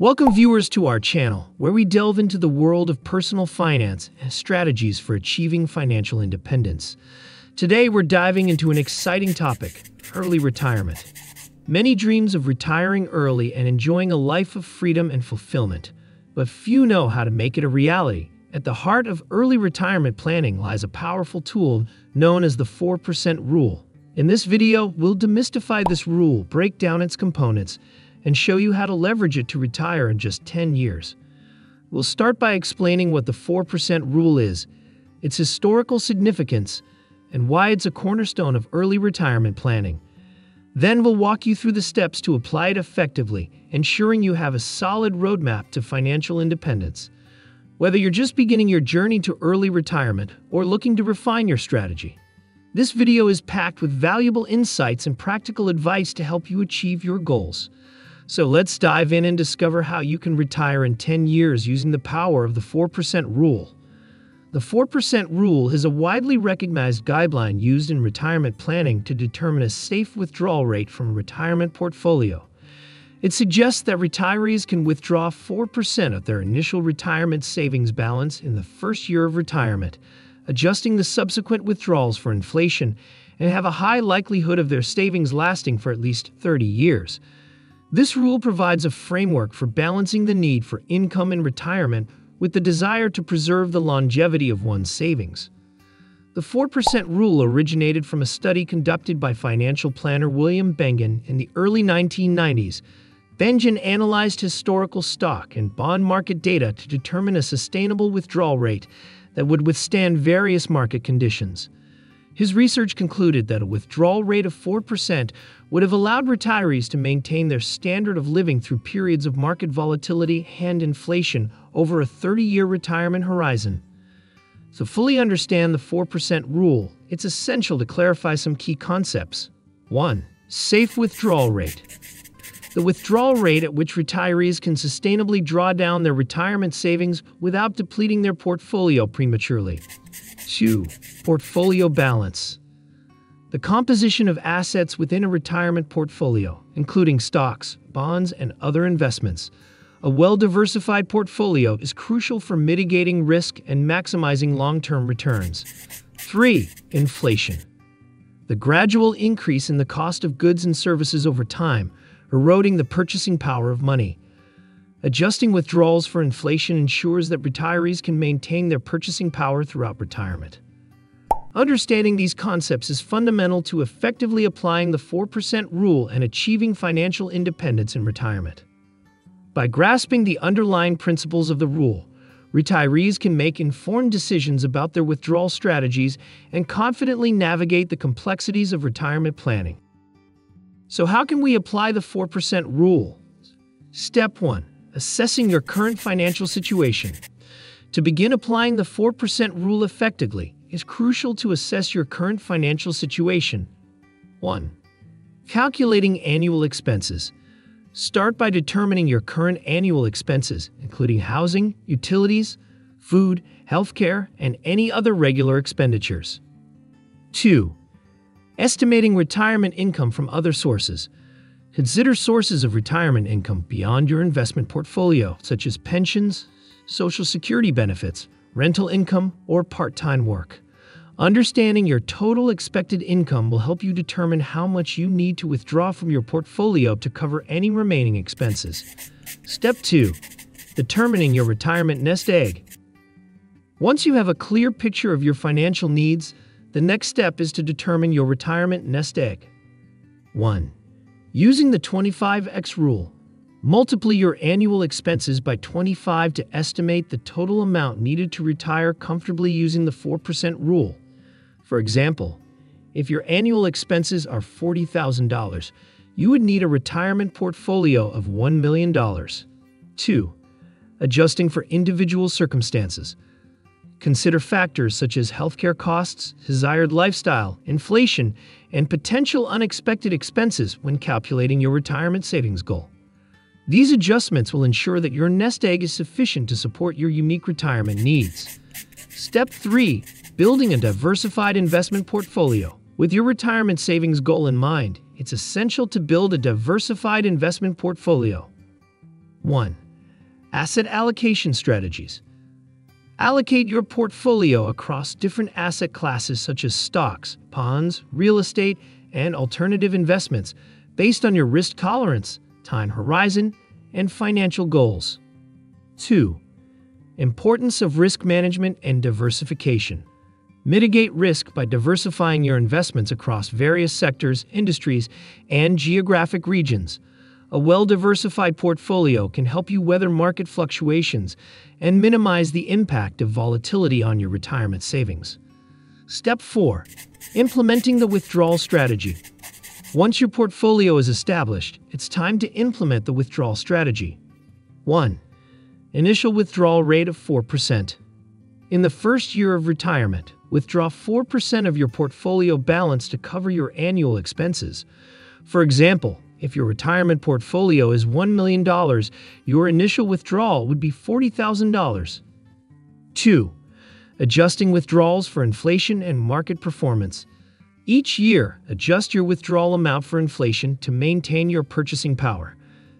Welcome, viewers, to our channel, where we delve into the world of personal finance and strategies for achieving financial independence. Today, we're diving into an exciting topic early retirement. Many dreams of retiring early and enjoying a life of freedom and fulfillment, but few know how to make it a reality. At the heart of early retirement planning lies a powerful tool known as the 4% rule. In this video, we'll demystify this rule, break down its components, and show you how to leverage it to retire in just 10 years. We'll start by explaining what the 4% rule is, its historical significance, and why it's a cornerstone of early retirement planning. Then we'll walk you through the steps to apply it effectively, ensuring you have a solid roadmap to financial independence. Whether you're just beginning your journey to early retirement or looking to refine your strategy, this video is packed with valuable insights and practical advice to help you achieve your goals. So let's dive in and discover how you can retire in 10 years using the power of the 4% rule. The 4% rule is a widely recognized guideline used in retirement planning to determine a safe withdrawal rate from a retirement portfolio. It suggests that retirees can withdraw 4% of their initial retirement savings balance in the first year of retirement, adjusting the subsequent withdrawals for inflation, and have a high likelihood of their savings lasting for at least 30 years. This rule provides a framework for balancing the need for income in retirement with the desire to preserve the longevity of one's savings. The 4% rule originated from a study conducted by financial planner William Bengen in the early 1990s. Bengen analyzed historical stock and bond market data to determine a sustainable withdrawal rate that would withstand various market conditions. His research concluded that a withdrawal rate of 4% would have allowed retirees to maintain their standard of living through periods of market volatility and inflation over a 30 year retirement horizon. To fully understand the 4% rule, it's essential to clarify some key concepts. 1. Safe withdrawal rate. The withdrawal rate at which retirees can sustainably draw down their retirement savings without depleting their portfolio prematurely. 2. Portfolio balance. The composition of assets within a retirement portfolio, including stocks, bonds, and other investments. A well diversified portfolio is crucial for mitigating risk and maximizing long term returns. 3. Inflation. The gradual increase in the cost of goods and services over time, eroding the purchasing power of money. Adjusting withdrawals for inflation ensures that retirees can maintain their purchasing power throughout retirement. Understanding these concepts is fundamental to effectively applying the 4% rule and achieving financial independence in retirement. By grasping the underlying principles of the rule, retirees can make informed decisions about their withdrawal strategies and confidently navigate the complexities of retirement planning. So, how can we apply the 4% rule? Step 1 assessing your current financial situation. To begin applying the 4% rule effectively, it's crucial to assess your current financial situation. 1. Calculating annual expenses. Start by determining your current annual expenses, including housing, utilities, food, healthcare, and any other regular expenditures. 2. Estimating retirement income from other sources. Consider sources of retirement income beyond your investment portfolio, such as pensions, Social Security benefits, rental income, or part time work. Understanding your total expected income will help you determine how much you need to withdraw from your portfolio to cover any remaining expenses. Step 2 Determining your retirement nest egg. Once you have a clear picture of your financial needs, the next step is to determine your retirement nest egg. 1. Using the 25x rule, multiply your annual expenses by 25 to estimate the total amount needed to retire comfortably using the 4% rule. For example, if your annual expenses are $40,000, you would need a retirement portfolio of $1 million. 2. Adjusting for individual circumstances. Consider factors such as healthcare costs, desired lifestyle, inflation, and potential unexpected expenses when calculating your retirement savings goal. These adjustments will ensure that your nest egg is sufficient to support your unique retirement needs. Step 3 Building a diversified investment portfolio. With your retirement savings goal in mind, it's essential to build a diversified investment portfolio. 1. Asset allocation strategies. Allocate your portfolio across different asset classes such as stocks, bonds, real estate, and alternative investments based on your risk tolerance, time horizon, and financial goals. 2. Importance of risk management and diversification. Mitigate risk by diversifying your investments across various sectors, industries, and geographic regions. A well diversified portfolio can help you weather market fluctuations and minimize the impact of volatility on your retirement savings. Step 4 Implementing the withdrawal strategy. Once your portfolio is established, it's time to implement the withdrawal strategy. 1. Initial withdrawal rate of 4%. In the first year of retirement, withdraw 4% of your portfolio balance to cover your annual expenses. For example, if your retirement portfolio is $1 million, your initial withdrawal would be $40,000. 2. Adjusting withdrawals for inflation and market performance. Each year, adjust your withdrawal amount for inflation to maintain your purchasing power.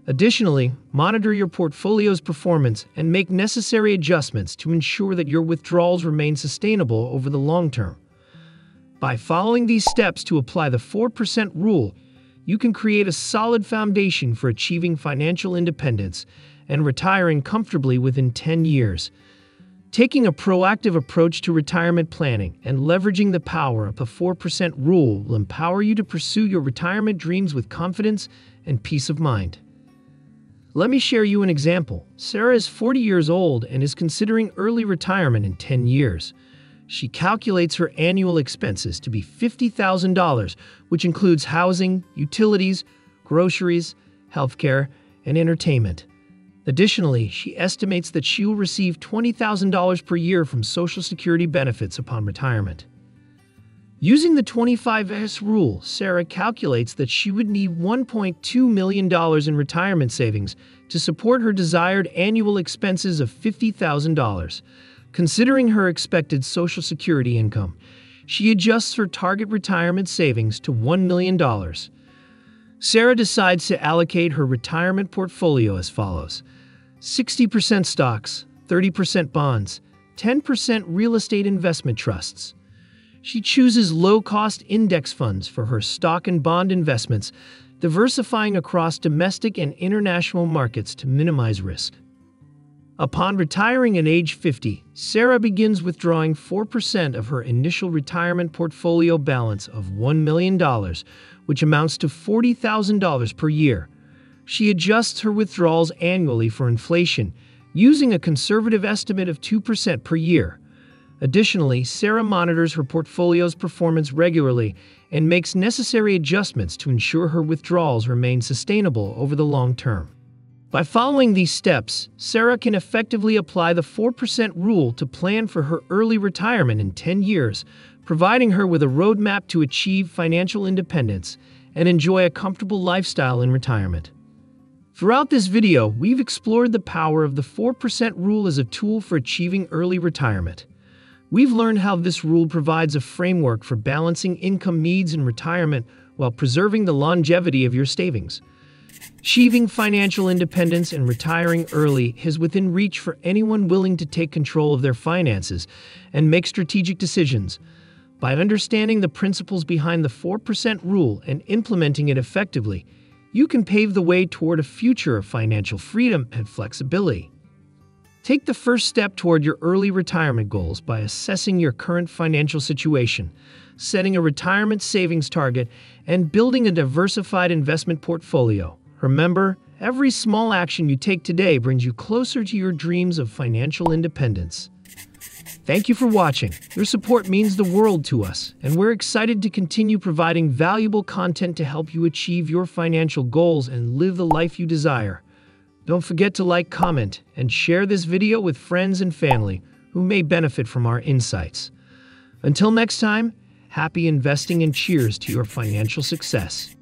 Additionally, monitor your portfolio's performance and make necessary adjustments to ensure that your withdrawals remain sustainable over the long term. By following these steps to apply the 4% rule, you can create a solid foundation for achieving financial independence and retiring comfortably within 10 years. Taking a proactive approach to retirement planning and leveraging the power of the 4% rule will empower you to pursue your retirement dreams with confidence and peace of mind. Let me share you an example. Sarah is 40 years old and is considering early retirement in 10 years she calculates her annual expenses to be $50,000, which includes housing, utilities, groceries, healthcare, and entertainment. Additionally, she estimates that she will receive $20,000 per year from Social Security benefits upon retirement. Using the 25x rule, Sarah calculates that she would need $1.2 million in retirement savings to support her desired annual expenses of $50,000. Considering her expected Social Security income, she adjusts her target retirement savings to $1 million. Sarah decides to allocate her retirement portfolio as follows 60% stocks, 30% bonds, 10% real estate investment trusts. She chooses low cost index funds for her stock and bond investments, diversifying across domestic and international markets to minimize risk. Upon retiring at age 50, Sarah begins withdrawing 4% of her initial retirement portfolio balance of $1 million, which amounts to $40,000 per year. She adjusts her withdrawals annually for inflation, using a conservative estimate of 2% per year. Additionally, Sarah monitors her portfolio's performance regularly and makes necessary adjustments to ensure her withdrawals remain sustainable over the long term. By following these steps, Sarah can effectively apply the 4% rule to plan for her early retirement in 10 years, providing her with a roadmap to achieve financial independence and enjoy a comfortable lifestyle in retirement. Throughout this video, we've explored the power of the 4% rule as a tool for achieving early retirement. We've learned how this rule provides a framework for balancing income needs in retirement while preserving the longevity of your savings. Achieving financial independence and retiring early is within reach for anyone willing to take control of their finances and make strategic decisions. By understanding the principles behind the 4% rule and implementing it effectively, you can pave the way toward a future of financial freedom and flexibility. Take the first step toward your early retirement goals by assessing your current financial situation, setting a retirement savings target, and building a diversified investment portfolio. Remember, every small action you take today brings you closer to your dreams of financial independence. Thank you for watching. Your support means the world to us, and we're excited to continue providing valuable content to help you achieve your financial goals and live the life you desire. Don't forget to like, comment, and share this video with friends and family who may benefit from our insights. Until next time, happy investing and cheers to your financial success.